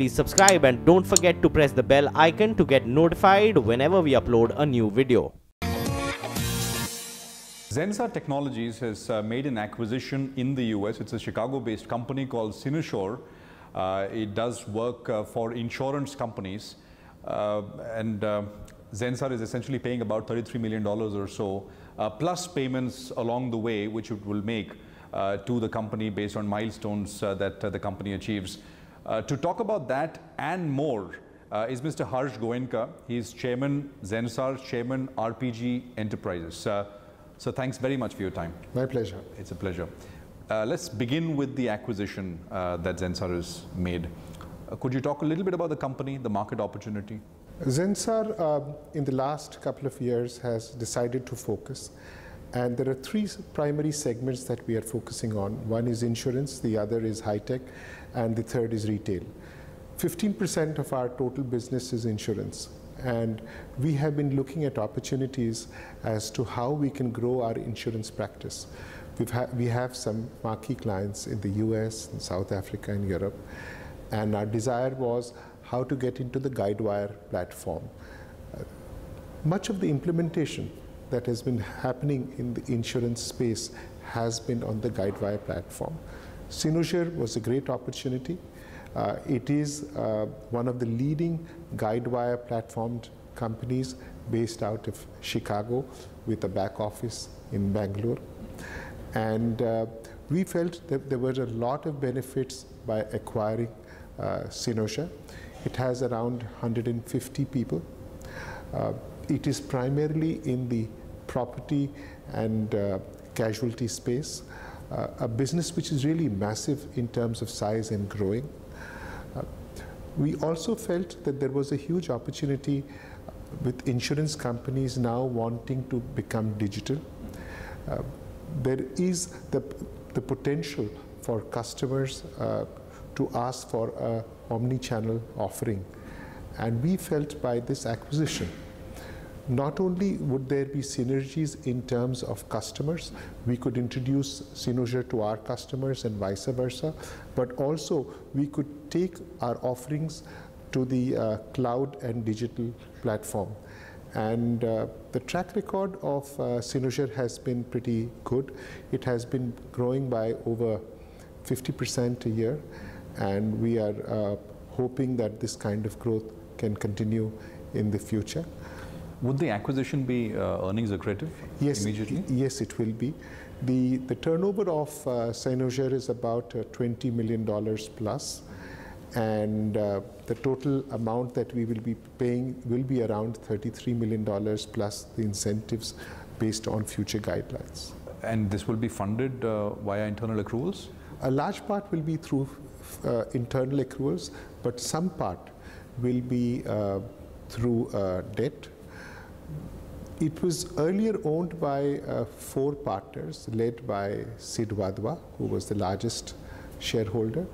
please subscribe and don't forget to press the bell icon to get notified whenever we upload a new video. Zensar Technologies has uh, made an acquisition in the US. It's a Chicago-based company called Cynosure. Uh, it does work uh, for insurance companies. Uh, and uh, Zensar is essentially paying about $33 million or so, uh, plus payments along the way, which it will make to the company based on milestones that the company achieves. To talk about that and more, is Mr. Harsh Goenka. He's Chairman Zensar, Chairman RPG Enterprises. So thanks very much for your time. My pleasure. It's a pleasure. Uh, let's begin with the acquisition uh, that Zensar has made. Uh, could you talk a little bit about the company, the market opportunity? Zensar, in the last couple of years, has decided to focus. And there are three primary segments that we are focusing on. One is insurance, the other is high tech, and the third is retail. 15% of our total business is insurance. And we have been looking at opportunities as to how we can grow our insurance practice. We've ha we have some marquee clients in the US, in South Africa, and Europe. And our desire was how to get into the GuideWire platform. Uh, much of the implementation that has been happening in the insurance space has been on the GuideWire platform. Cynosure was a great opportunity. Uh, it is uh, one of the leading GuideWire platform companies based out of Chicago with a back office in Bangalore. And uh, we felt that there were a lot of benefits by acquiring uh. It has around 150 people. Uh, it is primarily in the property and uh, casualty space, uh, a business which is really massive in terms of size and growing. We also felt that there was a huge opportunity with insurance companies now wanting to become digital. Uh, there is the, the potential for customers uh, to ask for a omni-channel offering. And we felt by this acquisition not only would there be synergies in terms of customers, we could introduce Cynosure to our customers and vice versa, but also we could take our offerings to the uh, cloud and digital platform. And uh, the track record of uh, Cynosure has been pretty good. It has been growing by over 50% a year, and we are uh, hoping that this kind of growth can continue in the future. Would the acquisition be uh, earnings accretive yes, immediately? Yes, it will be. The, the turnover of uh, is about uh, $20 million plus, and uh, the total amount that we will be paying will be around $33 million plus the incentives based on future guidelines. And this will be funded uh, via internal accruals? A large part will be through uh, internal accruals, but some part will be uh, through uh, debt it was earlier owned by uh, four partners led by Sid Wadhwa, who was the largest shareholder,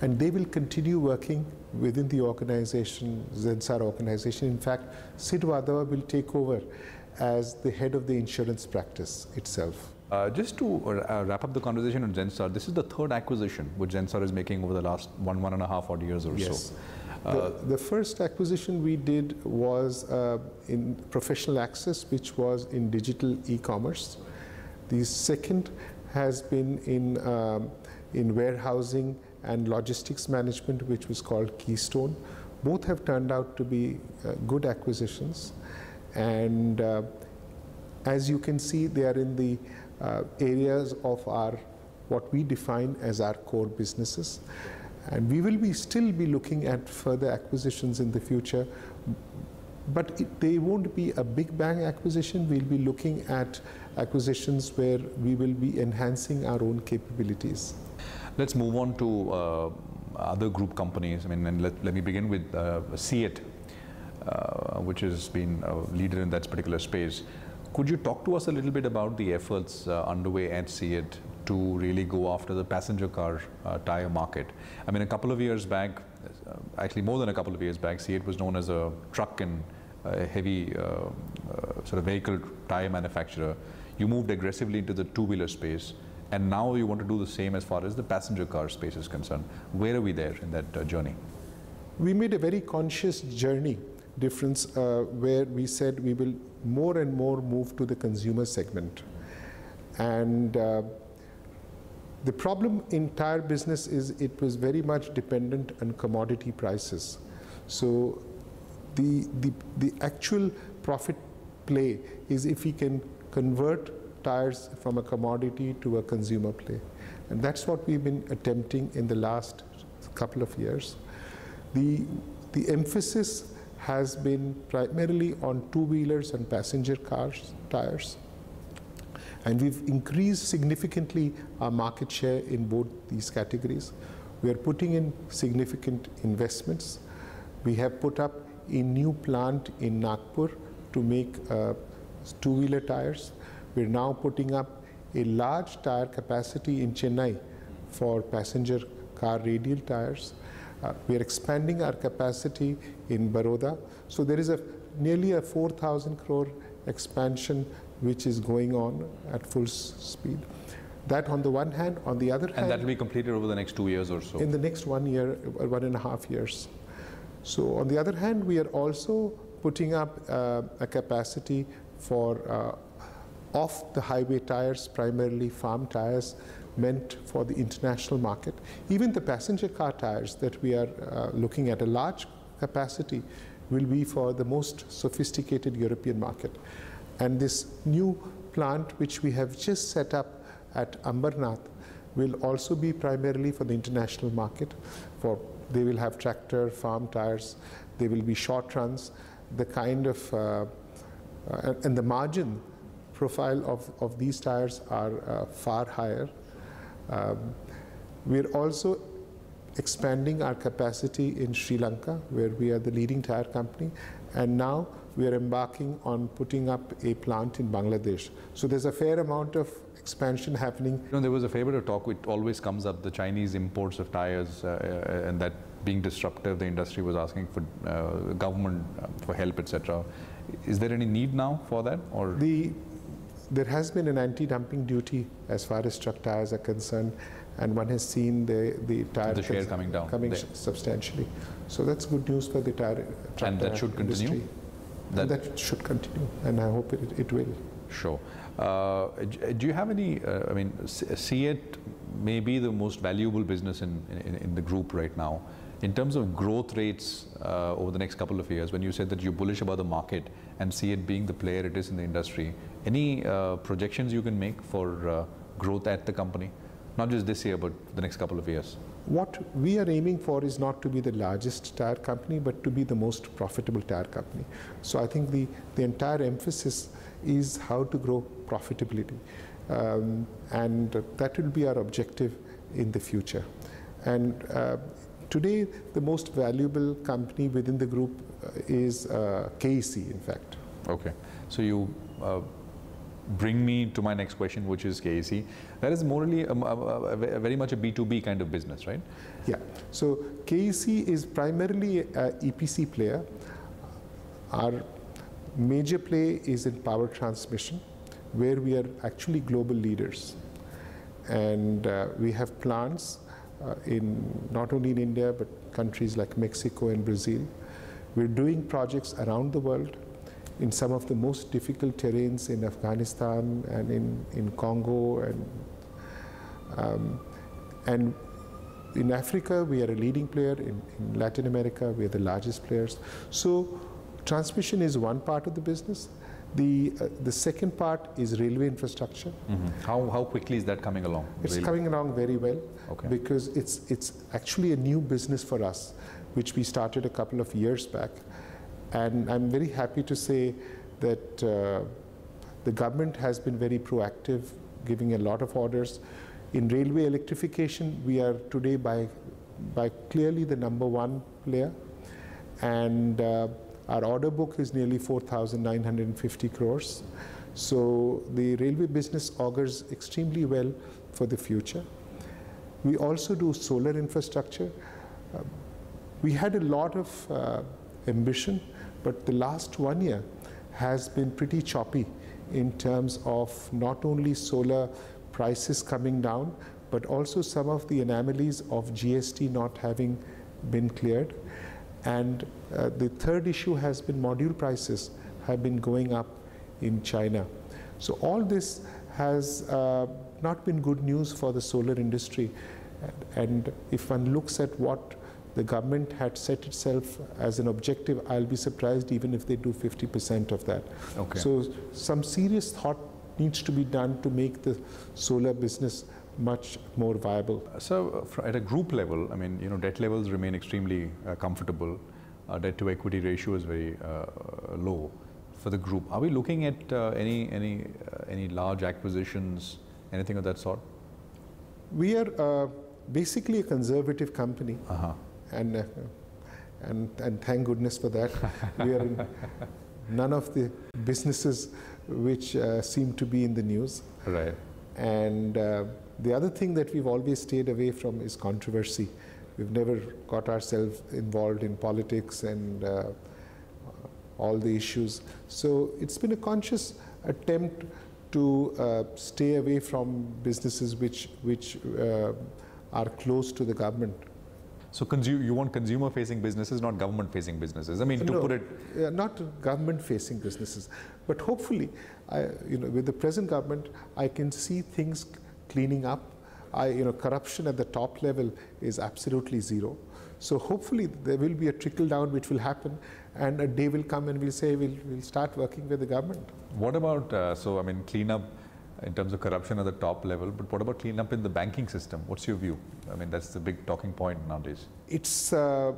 and they will continue working within the organization, Zensar organization. In fact, Sid Wadhwa will take over as the head of the insurance practice itself. Uh, just to uh, wrap up the conversation on Zensar, this is the third acquisition which Zensar is making over the last one, one and a half odd years or yes. so. The, the, first acquisition we did was uh, in professional access, which was in digital e-commerce. The second has been in, um, in warehousing and logistics management, which was called Keystone. Both have turned out to be uh, good acquisitions. And uh, as you can see, they are in the uh, areas of our, what we define as our core businesses. And we will be still be looking at further acquisitions in the future, but it, they won't be a big bang acquisition. We'll be looking at acquisitions where we will be enhancing our own capabilities. Let's move on to uh, other group companies. I mean, and let, let me begin with uh, uh, which has been a leader in that particular space. Could you talk to us a little bit about the efforts uh, underway at CEAT to really go after the passenger car uh, tire market. I mean, a couple of years back, uh, actually more than a couple of years back, CEAT was known as a truck and uh, heavy uh, uh, sort of vehicle tire manufacturer. You moved aggressively into the two-wheeler space, and now you want to do the same as far as the passenger car space is concerned. Where are we there in that uh, journey? we made a very conscious journey difference where we said we will more and more move to the consumer segment. And the problem in tire business is it was very much dependent on commodity prices. So the, the, the actual profit play is if we can convert tires from a commodity to a consumer play. And that's what we've been attempting in the last couple of years. The, the emphasis has been primarily on two-wheelers and passenger cars tires. And we've increased significantly our market share in both these categories. We are putting in significant investments. We have put up a new plant in Nagpur to make uh, two-wheeler tires. We're now putting up a large tire capacity in Chennai for passenger car radial tires. Uh, we are expanding our capacity in Baroda. So there is a nearly a 4,000 crore expansion which is going on at full speed. That on the one hand, on the other and hand. And that will be completed over the next two years or so. In the next one year, uh, one and a half years. So on the other hand, we are also putting up uh, a capacity for uh, off the highway tires, primarily farm tires, meant for the international market. Even the passenger car tires that we are uh, looking at, a large capacity, will be for the most sophisticated European market. And this new plant, which we have just set up at Ambernath, will also be primarily for the international market. For they will have tractor, farm tires. They will be short runs. The kind of uh, uh, and the margin profile of, of these tires are uh, far higher. Um, we're also expanding our capacity in Sri Lanka, where we are the leading tire company, and now we are embarking on putting up a plant in Bangladesh. So there's a fair amount of expansion happening. You know, there was a favorite talk, it always comes up, the Chinese imports of tires uh, uh and that being disruptive, the industry was asking for uh, government uh, for help, etc. Is there any need now for that? or the There has been an anti-dumping duty as far as truck tires are concerned, and one has seen the, the tire the share coming down coming there. substantially. So that's good news for the tire truck And that should continue? industry. That- That, should continue, and I hope it, it will. Sure. Uh, do you have any, uh, I mean, S- CEAT may be the most valuable business in, in, in the group right now. In terms of growth rates uh, over the next couple of years, when you said that you're bullish about the market and see it being the player it is in the industry, any uh, projections you can make for uh, growth at the company? Not just this year, but the next couple of years. What we are aiming for is not to be the largest tire company, but to be the most profitable tire company. So I think the, the entire emphasis is how to grow profitability. Um, and that will be our objective in the future. And uh, today, the most valuable company within the group uh, is uh, KEC, in fact. Okay. So you uh, bring me to my next question, which is KEC. That is morally a, a, a very much a B2B kind of business, right? Yeah. So KEC is primarily an EPC player. Our major play is in power transmission, where we are actually global leaders. And uh, we have plants uh, in not only in India, but countries like Mexico and Brazil. We're doing projects around the world in some of the most difficult terrains in Afghanistan and in, in Congo and um, and in Africa, we are a leading player. In, in, Latin America, we are the largest players. So, transmission is one part of the business. The, uh, the second part is railway infrastructure. Mm -hmm. How, how quickly is that coming along? It's really? coming along very well okay. because it's, it's actually a new business for us, which we started a couple of years back. And I'm very happy to say that uh, the government has been very proactive, giving a lot of orders. In railway electrification, we are today by, by clearly the number one player. And uh, our order book is nearly 4,950 crores. So the railway business augurs extremely well for the future. We also do solar infrastructure. Uh, we had a lot of uh, ambition, but the last one year has been pretty choppy in terms of not only solar prices coming down, but also some of the anomalies of GST not having been cleared. And uh, the third issue has been module prices have been going up in China. So all this has uh, not been good news for the solar industry. And if one looks at what the government had set itself as an objective, I'll be surprised even if they do 50% of that. Okay. So some serious thought needs to be done to make the solar business much more viable. So uh, at a group level, I mean, you know, debt levels remain extremely uh, comfortable. Uh, debt to equity ratio is very uh, low for the group. Are we looking at uh, any any uh, any large acquisitions, anything of that sort? We are basically a conservative company, -huh. And and and thank goodness for that. we are in none of the businesses which seem to be in the news. Right. And the other thing that we've always stayed away from is controversy. We've never got ourselves involved in politics and uh, all the issues. So it's been a conscious attempt to uh, stay away from businesses which, which uh, are close to the government. So you want consumer-facing businesses, not government-facing businesses. I mean, to no, put it, uh, not government-facing businesses, but hopefully, I, you know, with the present government, I can see things cleaning up. I, you know, corruption at the top level is absolutely zero. So hopefully there will be a trickle down which will happen and a day will come and we'll say we'll, we'll start working with the government. What about, uh, so I mean, cleanup in terms of corruption at the top level, but what about cleanup in the banking system? What's your view? I mean, that's the big talking point nowadays. It's, uh,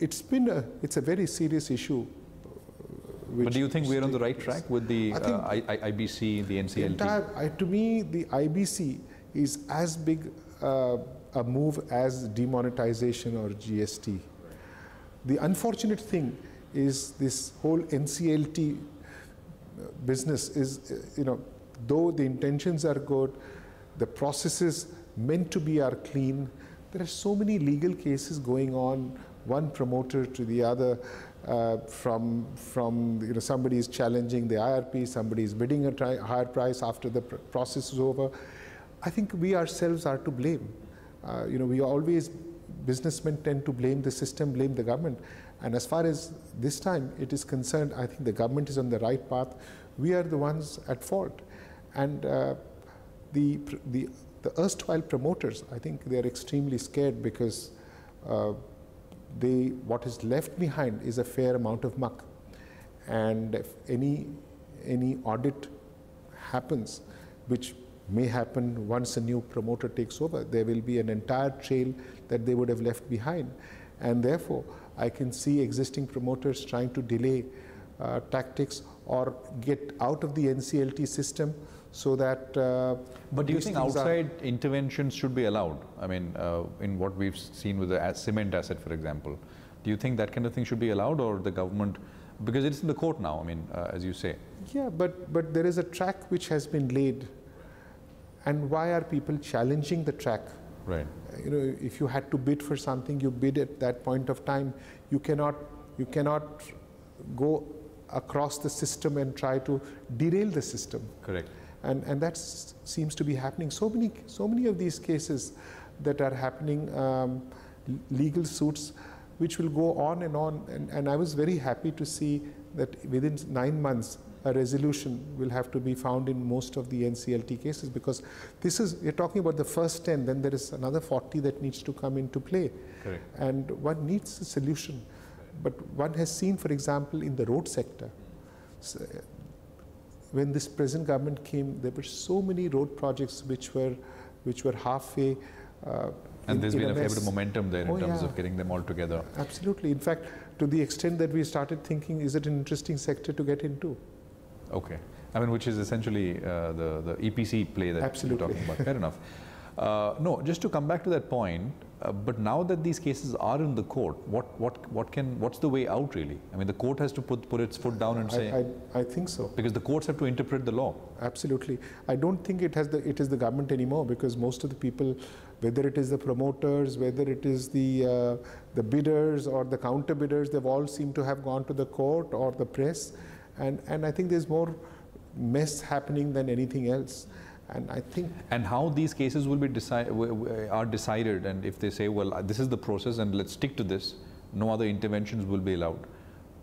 it's been a, it's a very serious issue. But do you think we're on the right track with the uh, I I, IBC, the NCLT? Entire, to me, the IBC is as big uh, a move as demonetization or GST. The unfortunate thing is this whole NCLT business is, you know, though the intentions are good, the processes meant to be are clean, there are so many legal cases going on, one promoter to the other, uh, from, from you know, somebody is challenging the IRP, somebody is bidding a higher price after the pr process is over. I think we ourselves are to blame. Uh, you know, we always, businessmen tend to blame the system, blame the government. And as far as this time it is concerned, I think the government is on the right path. We are the ones at fault. And uh, the, the, the erstwhile promoters, I think they are extremely scared because uh, they, what is left behind is a fair amount of muck. And if any, any audit happens, which may happen once a new promoter takes over, there will be an entire trail that they would have left behind. And therefore, I can see existing promoters trying to delay uh, tactics or get out of the NCLT system so that. Uh, but do you think outside interventions should be allowed? I mean, uh, in what we've seen with the cement asset, for example, do you think that kind of thing should be allowed, or the government? Because it's in the court now. I mean, uh, as you say. Yeah, but but there is a track which has been laid, and why are people challenging the track? Right. You know, if you had to bid for something, you bid at that point of time. You cannot you cannot go across the system and try to derail the system. Correct and and that seems to be happening. So many so many of these cases that are happening, um, legal suits, which will go on and on. And, and I was very happy to see that within nine months a resolution will have to be found in most of the NCLT cases because this is you're talking about the first 10 then there is another 40 that needs to come into play Correct. and one needs a solution but one has seen for example in the road sector so when this present government came, there were so many road projects which were, which were halfway. Uh, and in, there's in been a, a fair bit of momentum there in oh, terms yeah. of getting them all together. Absolutely. In fact, to the extent that we started thinking, is it an interesting sector to get into? Okay. I mean, which is essentially uh, the, the EPC play that Absolutely. you're talking about. Fair enough. Uh, no, just to come back to that point, uh, but now that these cases are in the court, what, what, what can, what's the way out really? I mean, the court has to put, put its foot down and say. I, I, I think so. Because the courts have to interpret the law. Absolutely. I don't think it, has the, it is the government anymore because most of the people, whether it is the promoters, whether it is the, uh, the bidders or the counter bidders, they've all seem to have gone to the court or the press. And, and I think there's more mess happening than anything else. And I think. And how these cases will be decide, are decided, and if they say, well, this is the process, and let's stick to this, no other interventions will be allowed.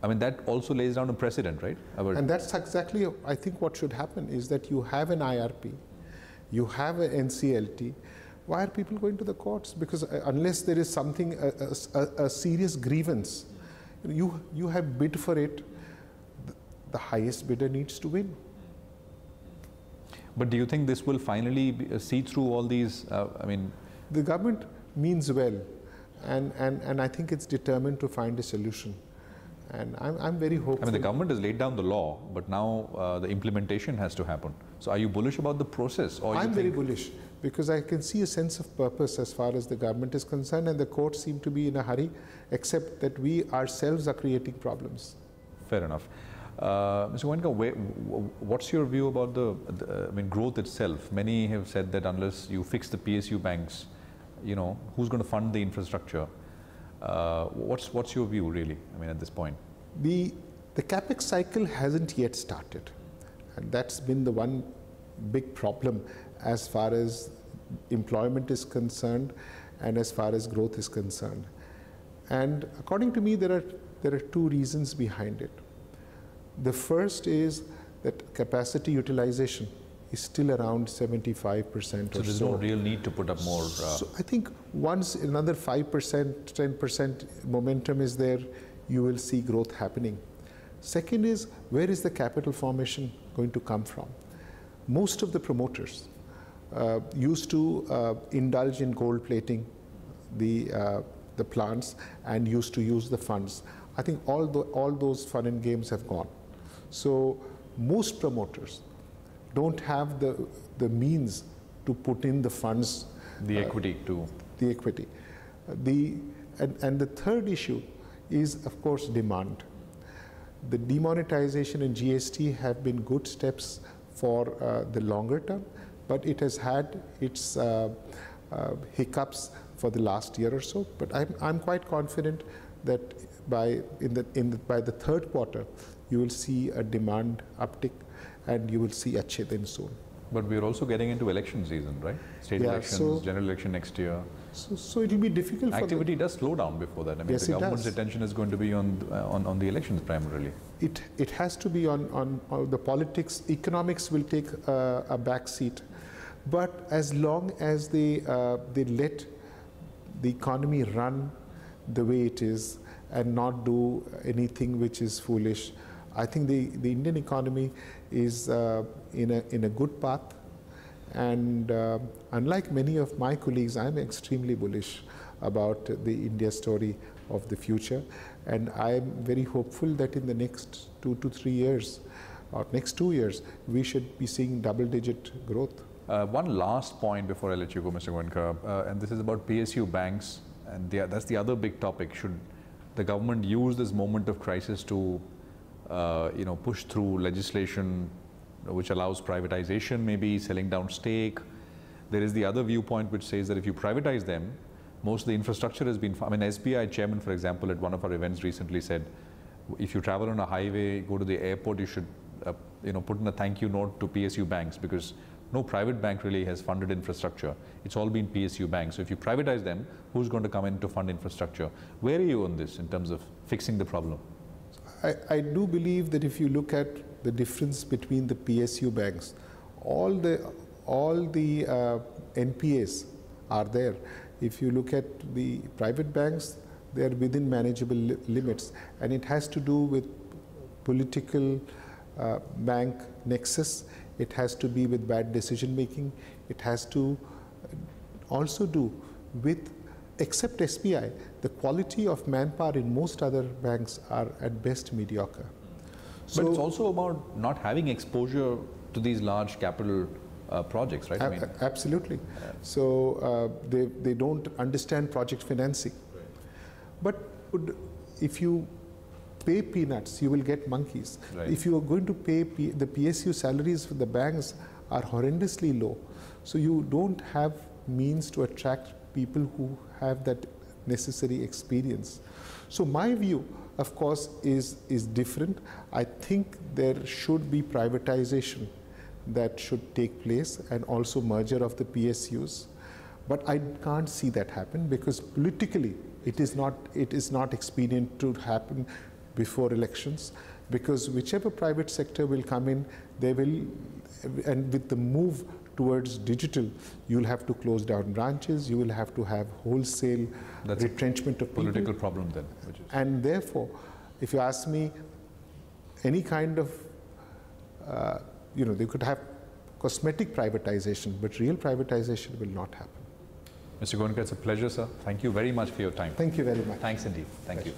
I mean, that also lays down a precedent, right? About and that's exactly, I think, what should happen is that you have an IRP, you have an NCLT. Why are people going to the courts? Because uh, unless there is something, a, a, a serious grievance, you, you have bid for it, the highest bidder needs to win. But do you think this will finally be, uh, see through all these? Uh, I mean, the government means well, and, and, and I think it's determined to find a solution. And I'm, I'm very hopeful. I mean, the government has laid down the law, but now uh, the implementation has to happen. So, are you bullish about the process? Or I'm very bullish because I can see a sense of purpose as far as the government is concerned, and the courts seem to be in a hurry, except that we ourselves are creating problems. Fair enough. Uh, Mr. Goenka, what's your view about the, the, I mean, growth itself? Many have said that unless you fix the PSU banks, you know, who's going to fund the infrastructure? Uh, what's, what's your view really, I mean, at this point? The, the capex cycle hasn't yet started. And that's been the one big problem as far as employment is concerned and as far as growth is concerned. And according to me, there are, there are two reasons behind it. The first is that capacity utilization is still around 75% so or so. there's no real need to put up more. Uh, so I think once another 5%, 10% momentum is there, you will see growth happening. Second is where is the capital formation going to come from? Most of the promoters uh, used to uh, indulge in gold plating the, uh, the plants and used to use the funds. I think all, the, all those fun and games have gone. So most promoters don't have the, the means to put in the funds. The uh, equity to. The equity. the, and, and the third issue is, of course, demand. The demonetization and GST have been good steps for uh, the longer term, but it has had its uh, uh, hiccups for the last year or so. But I'm, I'm quite confident that by, in the, in the, by the third quarter, you will see a demand uptick and you will see Achhe din soon. But we're also getting into election season, right? State yeah, elections, so, general election next year. So, so it will be difficult. Activity does slow down before that. I mean, yes, the government's attention is going to be on, uh, on on the elections primarily. It it has to be on on, on the politics. Economics will take uh, a back seat, but as long as they uh, they let the economy run the way it is and not do anything which is foolish, I think the, the Indian economy is uh, in, a, in a good path. And uh, unlike many of my colleagues, I'm extremely bullish about the India story of the future. And I'm very hopeful that in the next two to three years, or next two years, we should be seeing double digit growth. Uh, one last point before I let you go, Mr. Goenka, uh, and this is about PSU banks, and the, that's the other big topic. Should the government use this moment of crisis to uh, you know, push through legislation which allows privatization, maybe selling down stake. There is the other viewpoint which says that if you privatize them, most of the infrastructure has been, I mean, SBI chairman, for example, at one of our events recently said, if you travel on a highway, go to the airport, you should, uh, you know, put in a thank you note to PSU banks because no private bank really has funded infrastructure. It's all been PSU banks. So if you privatize them, who's going to come in to fund infrastructure? Where are you on this in terms of fixing the problem? I, I do believe that if you look at the difference between the PSU banks, all the all the uh, NPAs are there. If you look at the private banks, they are within manageable li limits, and it has to do with political uh, bank nexus. It has to be with bad decision making. It has to also do with except SBI, the quality of manpower in most other banks are at best mediocre. So but it's also about not having exposure to these large capital uh, projects, right? I mean, absolutely. So uh, they, they don't understand project financing. Right. But if you pay peanuts, you will get monkeys. Right. If you are going to pay P the PSU salaries for the banks are horrendously low. So you don't have means to attract people who have that necessary experience. So my view, of course, is, is different. I think there should be privatization that should take place and also merger of the PSUs. But I can't see that happen because politically It is not, it is not expedient to happen before elections because whichever private sector will come in, they will, and with the move towards digital, you'll have to close down branches, you will have to have wholesale That's retrenchment of people. Political problem then. And therefore, if you ask me, any kind of, uh, you know, they could have cosmetic privatization, but real privatization will not happen. Mr. Goenka, it's a pleasure, sir. Thank you very much for your time. Thank you very much. Thanks indeed. Thank you.